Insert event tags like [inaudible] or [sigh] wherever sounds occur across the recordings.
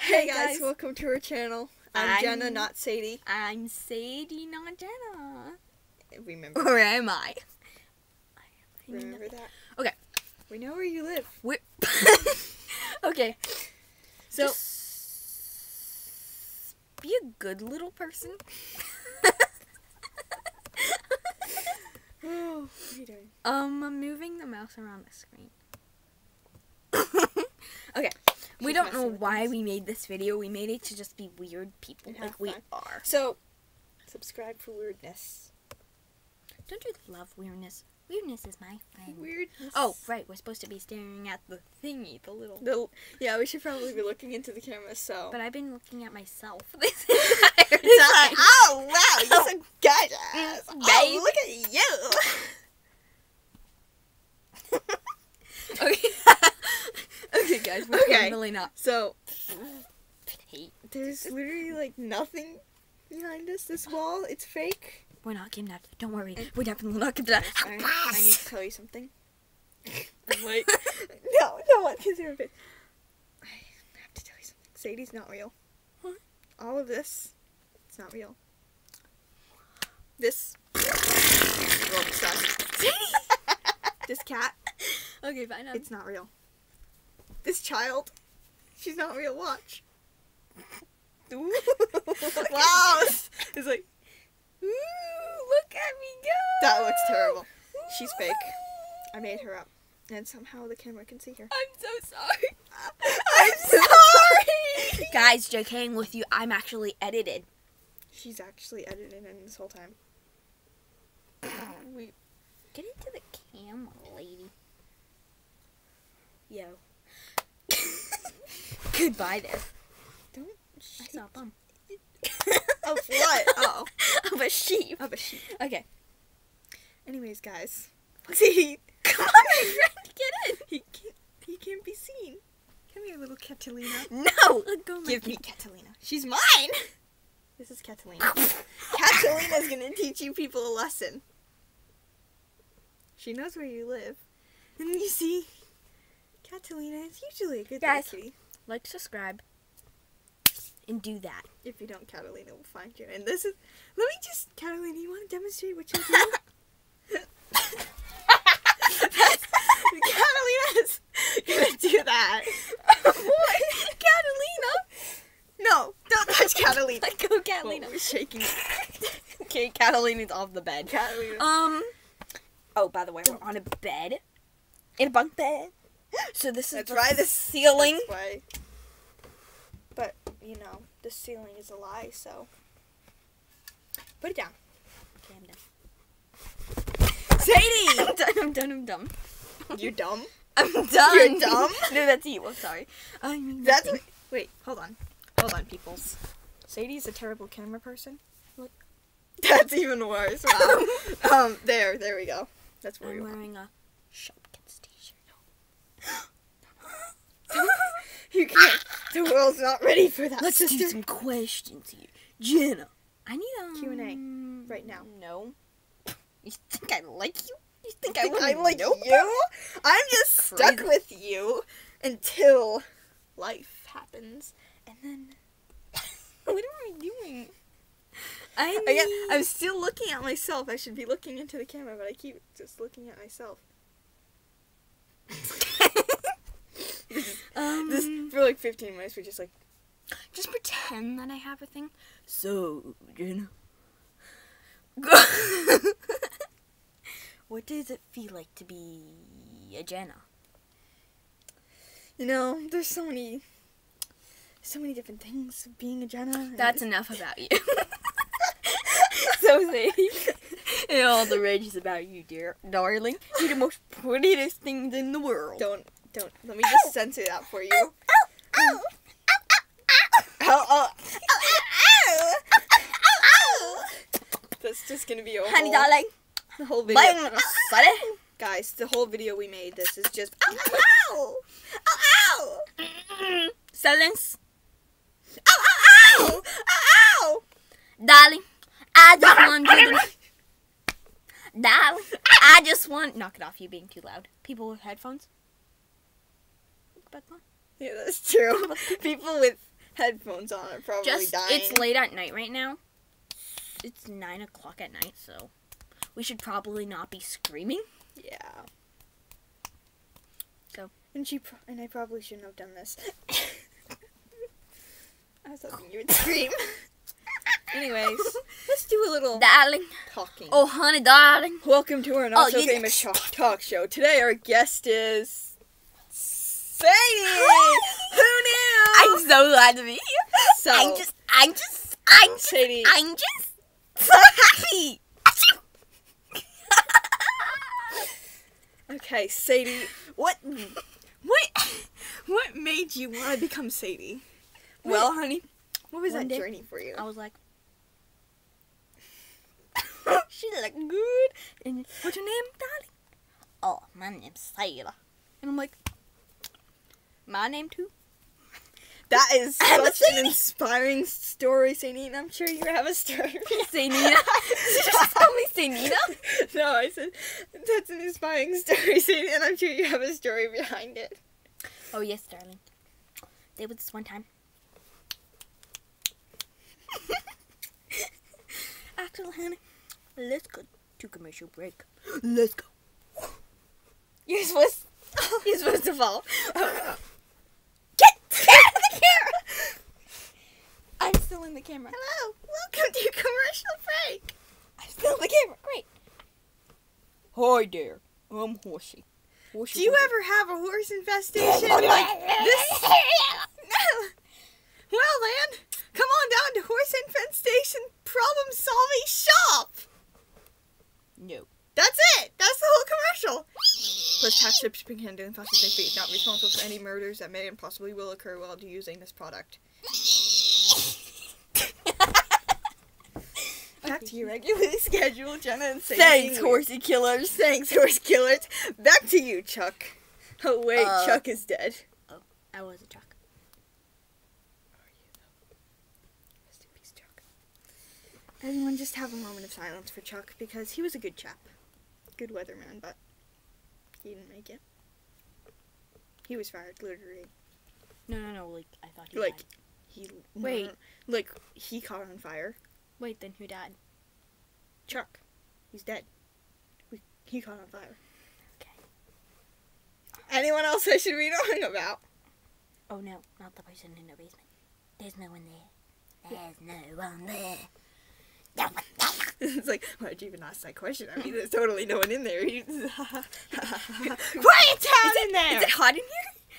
Hey Hey, guys, guys. welcome to our channel. I'm, I'm- Jenna, not Sadie. I'm Sadie, not Jenna. Remember, Or am I? I remember that. Okay. We know where you live. We're [laughs] okay. So Just- be a good little person. Oh, what are you doing? [laughs] um, I'm moving the mouse around the screen. [laughs] okay. We don't know why things. we made this video. We made it to just be weird people like have we are. So, subscribe for weirdness. Don't you love weirdness? Weirdness is my friend. Weirdness. Oh, right. We're supposed to be staring at the thingy, the little. The, yeah, we should probably be looking into the camera. So. But I've been looking at myself [laughs] this [laughs] entire It's like, time. oh wow, you're so [laughs] gorgeous. Mm, Oh, look at you. okay. Okay, guys. We're Okay. definitely not. So, there's literally like nothing behind us. This wall, it's fake. We're not kidnapped. Don't worry. We're definitely not kidnapped. I, I need to tell you something. I'm [laughs] like, no, no one can hear it. I have to tell you something. Sadie's not real. What? All of this, it's not real. This. [laughs] This cat, okay, fine. I'm- it's not real. This child, she's not real. Watch. Ooh. [laughs] wow, it's, it's like Ooh, look at me go. that looks terrible. She's fake. I made her up, and somehow the camera can see her. I'm so sorry. [laughs] I'm sorry. Guys, joking with you. I'm actually edited. She's actually edited in this whole time. We, Get into the camera, lady. Yo. Goodbye there. don't. I saw a bum. [laughs] Of what? [laughs] Oh, of a sheep. of a sheep. Okay. Anyways, guys, see, [laughs] Come on, my friend, get in. he can't. He can't be seen. Come here, little Catalina. No. Go Give me Catalina. She's mine. This is Catalina. Catalina's gonna teach you people a lesson. She knows where you live. And you see, Catalina is usually a good little kitty. Like, subscribe, and do that. If you don't, Catalina will find you. And this is. Let me just. Catalina, you want to demonstrate what you do? [laughs] Catalina's gonna do that. what? Catalina? No, don't touch Catalina. Let go, Catalina. Oh, we're shaking. [laughs] okay, Catalina's off the bed. Catalina. Um. Oh, by the way, we're on a bed. In a bunk bed. So this is That's the [laughs] right, the ceiling. Why. But you know, the ceiling is a lie. So put it down. Okay, I'm done. Sadie, [laughs] I'm done. I'm done. I'm done. You're [laughs] dumb. I'm done. You're dumb? no, that's you. I'm sorry. I mean, That's wait. Hold on. Hold on, peoples. Sadie's a terrible camera person. That's even worse. Wow. um. There. There we go. That's where we I'm want. wearing a Shopkins t-shirt. [laughs] You can't. The world's not ready for that. Let's sister. do some questions here, Jenna. I need um, a Q&A right now. No. You think I like you? You think I I think would I like know you. I'm just stuck Crazy. with you until life happens, and then [laughs] What am I doing? I need. I get, I'm still looking at myself. I should be looking into the camera, but I keep just looking at myself. [laughs] um, This for like 15 minutes. We're just like, just pretend that I have a thing. So, Jenna. [laughs] what does it feel like to be a Jenna? you know, there's so many, so many different things of being a Jenna. That's enough about you. [laughs] so Sadie, [laughs] and all the rage is about you, dear darling. You're the most prettiest things in the world. don't, don't. Let me just censor that for you. Ow! Ow! Oh, oh, oh. ow, ow. That's just gonna be a Honey, whole, darling. the whole video. Bye, sorry. Guys, the whole video we made, this is just ow, ow, ow, ow, Silence. ow, ow, ow, ow, ow. Darling, I just want you to. Darling, I just want. Knock it off, you being too loud. People with headphones. Yeah, that's true. [laughs] People with headphones on are probably Just dying. it's late at night right now. It's nine o'clock at night, so we should probably not be screaming. Yeah. So. And she pro- and I probably shouldn't have done this. [laughs] I was hoping you would scream. [laughs] Anyways, let's do a little Darling. talking. Oh, honey, darling. Welcome to our not Oh, so famous talk show. Today our guest is Sadie. Who knew? I'm so glad to be here. so I'm just, I'm just, I'm just, Sadie. I'm just so happy. [laughs] okay, Sadie. What? What? What made you want to become Sadie? Well, honey, what was that day- journey for you? I was like, [laughs] she's like good. And what's your name, darling? Oh, my name's Sailor. And I'm like, my name too. That is such an inspiring story, Sadie, and I'm sure you have a story. [laughs] Say Nina. Did you just call me Say Nina? [laughs] no, I said that's an inspiring story, Sadie, and I'm sure you have a story behind it. Oh yes, darling. There was this one time. [laughs] Actually, honey, let's go to commercial break. Let's go. You're supposed. You're supposed to fall. Get, get out of the camera. I'm still in the camera. Hello, welcome to commercial break. Still in the camera. Great. Hi there. I'm Horsey. Horsey Do you ever have a horse infestation [laughs] like this? No. [laughs] Well then, come on down to Horse Infestation Problem Solving Shop. No. That's it. That's the whole commercial. Plus tax ships shipping handling and fast and fee. Not responsible for any murders that may and possibly will occur while using this product. Back to your regularly [laughs] scheduled Jenna and Sadie. Thanks, Weird. horsey killers. Thanks, horse killers. Back to you, Chuck. Oh wait, Uh, Chuck is dead. Oh, I was a truck. Rest in peace, Chuck. Everyone, just have a moment of silence for Chuck because he was a good chap, good weatherman, but he didn't make it. He was fired, literally. No, no, no. Like I thought he Like died. he Wait. like he caught on fire. Wait, then who died? Chuck, he's dead. We, he caught on fire. Okay. Anyone else I should be knowing about? Oh no, not the person in the basement. There's no one there. There's no one there. No one there. [laughs] it's like, why'd you even ask that question? I mean, there's totally no one in there. [laughs] Quiet down in there. Is it hot in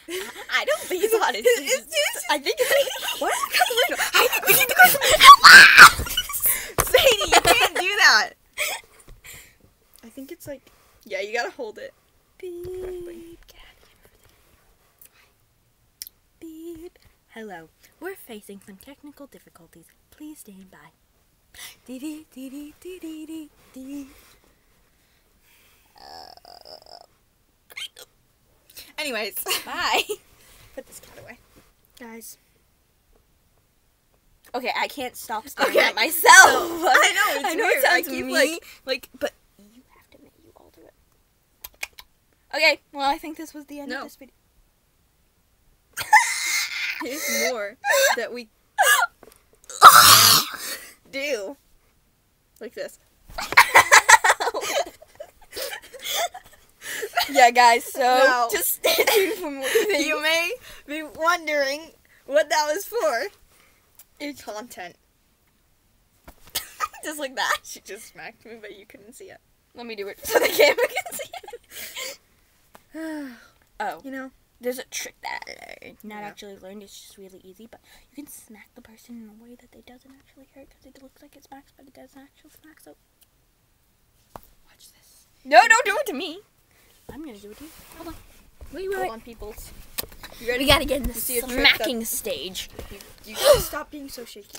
here? I don't think it's hot. It's, It's- it's- I think it's. [laughs] What? I think we need to go to Sadie, you can't do that. I think it's like, yeah, you gotta hold it. Beep. Beep. Hello. We're facing some technical difficulties. Please stand by. Dee dee dee dee dee dee dee dee. Uh, Anyways, Bye. [laughs] put this cat away, guys. Okay, I can't stop staring Okay, at myself. [laughs] I know, it's I know weird. it sounds I keep mean. like, like, but You have to make you alter it. Okay, well I think this was the end No. of this video. [laughs] here's more that we [laughs] do. Like this. yeah, guys. So No. just stay tuned for more. You may be wondering what that was for. It's content. [laughs] just like that. She just smacked me, but you couldn't see it. Let me do it so the [laughs] camera can see it. [sighs] Oh, you know, there's a trick that I learned. Not Yeah. actually learned. It's just really easy, but you can smack the person in a way that they doesn't actually hurt because it looks like it smacks, but it doesn't actually smack. So watch this. no, don't do it to me. I'm gonna do it to you. Hold on. Wait, wait, Hold on, peoples. We gotta get in the You see a smacking stage. You, you gotta [gasps] stop being so shaky.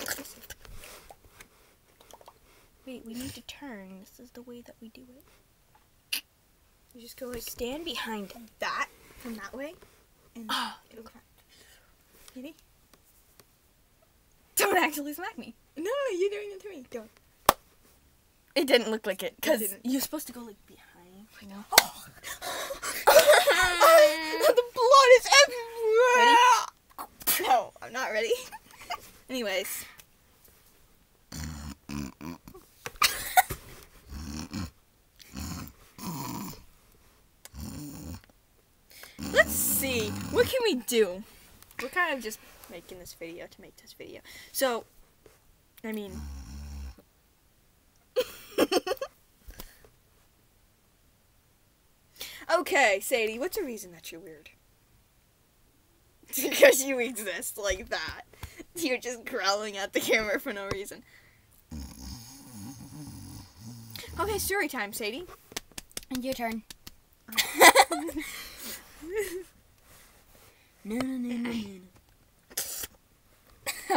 Wait, we need to turn. This is the way that we do it. You just go like Stand behind that from that way, and Ah. [gasps] it'll crack. Ready? Don't actually smack me. No, no, you're doing it to me. Don't. It didn't look like it because you're supposed to go like behind. You know. the [laughs] is everywhere. No, I'm not ready. [laughs] Anyways. Let's see. What can we do? We're kind of just making this video to make this video. So, I mean. [laughs] okay, Sadie, what's a reason that you're weird? [laughs] because you exist like that. You're just growling at the camera for no reason. Okay, story time, Sadie. And your turn. [laughs] No, no, no, no, no.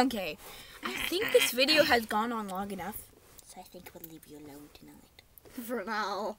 Okay. I think this video has gone on long enough, so I think we'll leave you alone tonight. For now.